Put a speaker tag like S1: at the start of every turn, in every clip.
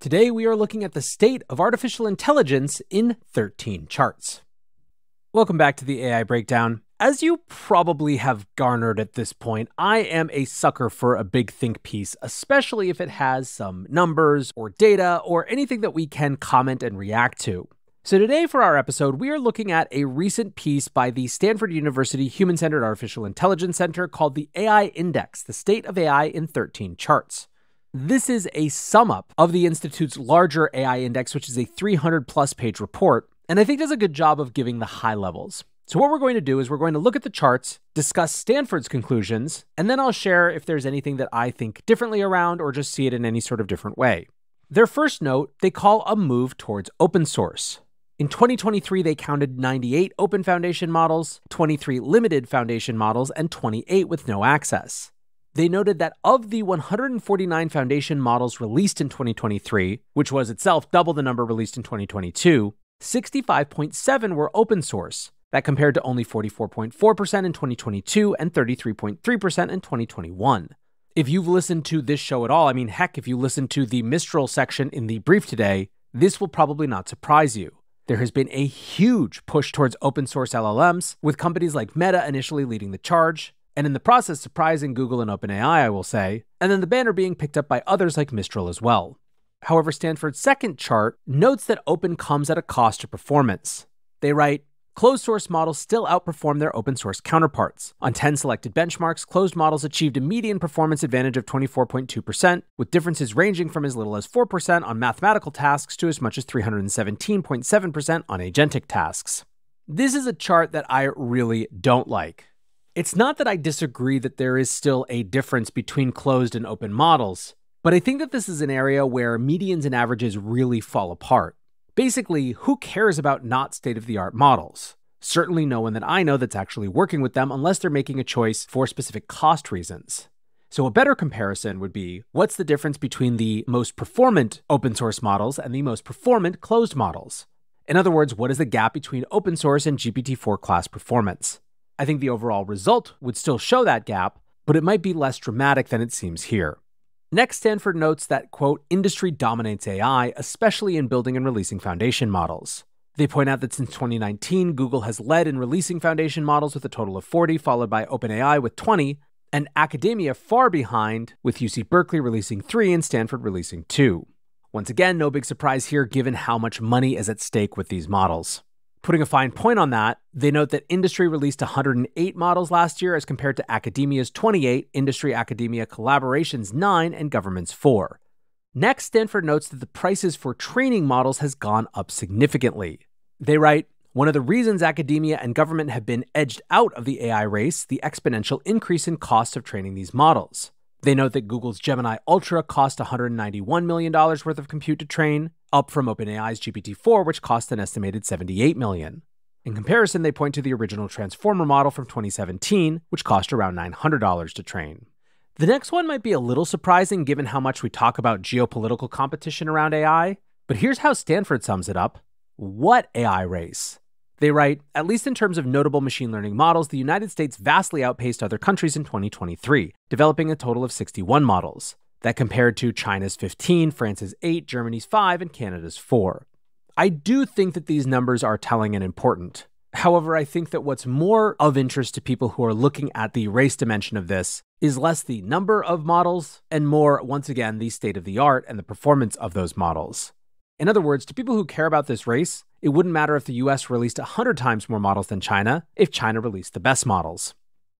S1: Today, we are looking at the state of artificial intelligence in 13 charts. Welcome back to the AI Breakdown. As you probably have garnered at this point, I am a sucker for a big think piece, especially if it has some numbers or data or anything that we can comment and react to. So, today for our episode, we are looking at a recent piece by the Stanford University Human Centered Artificial Intelligence Center called the AI Index The State of AI in 13 Charts. This is a sum up of the Institute's larger AI index, which is a 300 plus page report, and I think does a good job of giving the high levels. So, what we're going to do is we're going to look at the charts, discuss Stanford's conclusions, and then I'll share if there's anything that I think differently around or just see it in any sort of different way. Their first note, they call a move towards open source. In 2023, they counted 98 open foundation models, 23 limited foundation models, and 28 with no access. They noted that of the 149 foundation models released in 2023, which was itself double the number released in 2022, 65.7 were open source. That compared to only 44.4% in 2022 and 33.3% in 2021. If you've listened to this show at all, I mean, heck, if you listened to the Mistral section in the brief today, this will probably not surprise you. There has been a huge push towards open source LLMs, with companies like Meta initially leading the charge, and in the process surprising Google and OpenAI, I will say, and then the banner being picked up by others like Mistral as well. However, Stanford's second chart notes that open comes at a cost to performance. They write, Closed source models still outperform their open source counterparts. On 10 selected benchmarks, closed models achieved a median performance advantage of 24.2%, with differences ranging from as little as 4% on mathematical tasks to as much as 317.7% on agentic tasks. This is a chart that I really don't like. It's not that I disagree that there is still a difference between closed and open models, but I think that this is an area where medians and averages really fall apart. Basically, who cares about not state of the art models? Certainly no one that I know that's actually working with them unless they're making a choice for specific cost reasons. So, a better comparison would be what's the difference between the most performant open source models and the most performant closed models? In other words, what is the gap between open source and GPT 4 class performance? I think the overall result would still show that gap, but it might be less dramatic than it seems here. Next, Stanford notes that, quote, industry dominates AI, especially in building and releasing foundation models. They point out that since 2019, Google has led in releasing foundation models with a total of 40, followed by OpenAI with 20, and academia far behind, with UC Berkeley releasing 3 and Stanford releasing 2. Once again, no big surprise here given how much money is at stake with these models. Putting a fine point on that, they note that industry released 108 models last year as compared to academia's 28, industry academia collaborations 9, and government's 4. Next, Stanford notes that the prices for training models has gone up significantly. They write, one of the reasons academia and government have been edged out of the AI race, the exponential increase in costs of training these models. They note that Google's Gemini Ultra cost $191 million worth of compute to train, up from OpenAI's GPT-4, which cost an estimated 78 million. In comparison, they point to the original Transformer model from 2017, which cost around $900 to train. The next one might be a little surprising given how much we talk about geopolitical competition around AI, but here's how Stanford sums it up. What AI race? They write, at least in terms of notable machine learning models, the United States vastly outpaced other countries in 2023, developing a total of 61 models. That compared to China's 15, France's 8, Germany's 5, and Canada's 4. I do think that these numbers are telling and important. However, I think that what's more of interest to people who are looking at the race dimension of this is less the number of models and more, once again, the state of the art and the performance of those models. In other words, to people who care about this race, it wouldn't matter if the US released 100 times more models than China if China released the best models.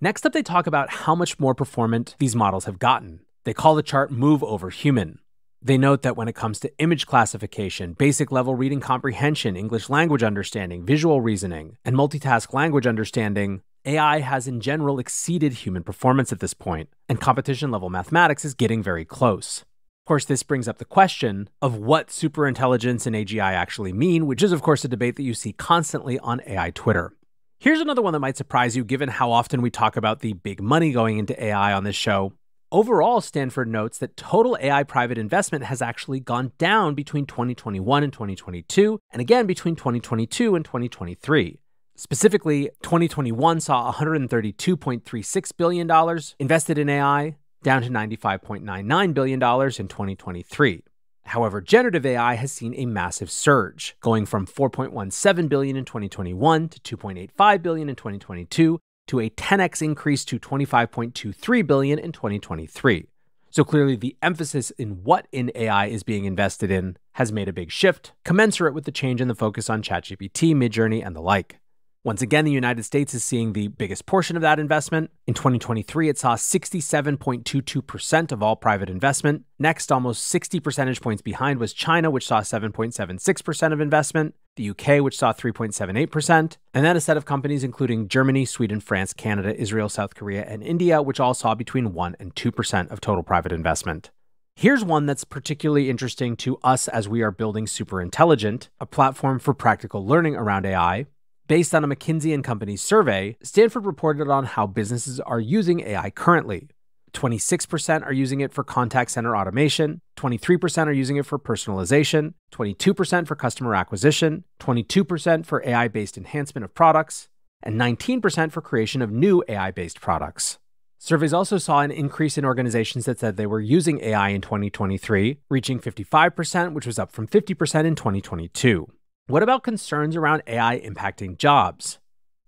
S1: Next up, they talk about how much more performant these models have gotten. They call the chart Move Over Human. They note that when it comes to image classification, basic level reading comprehension, English language understanding, visual reasoning, and multitask language understanding, AI has in general exceeded human performance at this point, and competition level mathematics is getting very close. Of course, this brings up the question of what superintelligence and AGI actually mean, which is, of course, a debate that you see constantly on AI Twitter. Here's another one that might surprise you given how often we talk about the big money going into AI on this show. Overall, Stanford notes that total AI private investment has actually gone down between 2021 and 2022, and again between 2022 and 2023. Specifically, 2021 saw $132.36 billion invested in AI, down to $95.99 billion in 2023. However, generative AI has seen a massive surge, going from 4.17 billion in 2021 to 2.85 billion in 2022 to a 10x increase to 25.23 billion in 2023. So clearly the emphasis in what in AI is being invested in has made a big shift, commensurate with the change in the focus on ChatGPT, Midjourney, and the like. Once again, the United States is seeing the biggest portion of that investment. In 2023, it saw 67.22% of all private investment. Next, almost 60 percentage points behind was China, which saw 7.76% of investment, the UK, which saw 3.78%, and then a set of companies including Germany, Sweden, France, Canada, Israel, South Korea, and India, which all saw between 1 and 2% of total private investment. Here's one that's particularly interesting to us as we are building Superintelligent, a platform for practical learning around AI, Based on a McKinsey and Company survey, Stanford reported on how businesses are using AI currently. 26% are using it for contact center automation, 23% are using it for personalization, 22% for customer acquisition, 22% for AI based enhancement of products, and 19% for creation of new AI based products. Surveys also saw an increase in organizations that said they were using AI in 2023, reaching 55%, which was up from 50% in 2022. What about concerns around AI impacting jobs?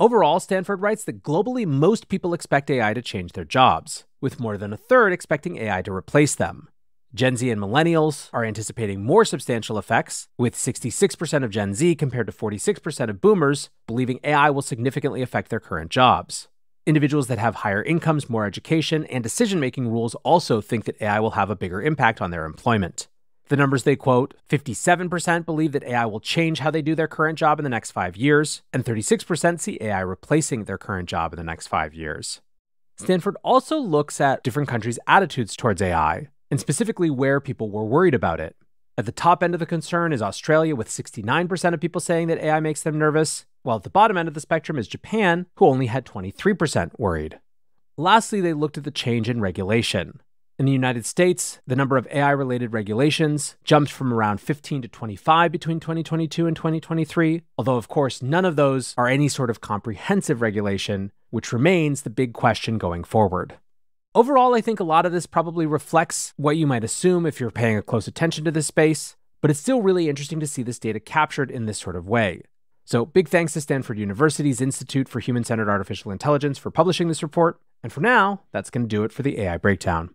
S1: Overall, Stanford writes that globally, most people expect AI to change their jobs, with more than a third expecting AI to replace them. Gen Z and millennials are anticipating more substantial effects, with 66% of Gen Z compared to 46% of boomers believing AI will significantly affect their current jobs. Individuals that have higher incomes, more education, and decision making rules also think that AI will have a bigger impact on their employment. The numbers they quote 57% believe that AI will change how they do their current job in the next five years, and 36% see AI replacing their current job in the next five years. Stanford also looks at different countries' attitudes towards AI, and specifically where people were worried about it. At the top end of the concern is Australia, with 69% of people saying that AI makes them nervous, while at the bottom end of the spectrum is Japan, who only had 23% worried. Lastly, they looked at the change in regulation. In the United States, the number of AI related regulations jumped from around 15 to 25 between 2022 and 2023, although, of course, none of those are any sort of comprehensive regulation, which remains the big question going forward. Overall, I think a lot of this probably reflects what you might assume if you're paying a close attention to this space, but it's still really interesting to see this data captured in this sort of way. So, big thanks to Stanford University's Institute for Human Centered Artificial Intelligence for publishing this report. And for now, that's going to do it for the AI Breakdown.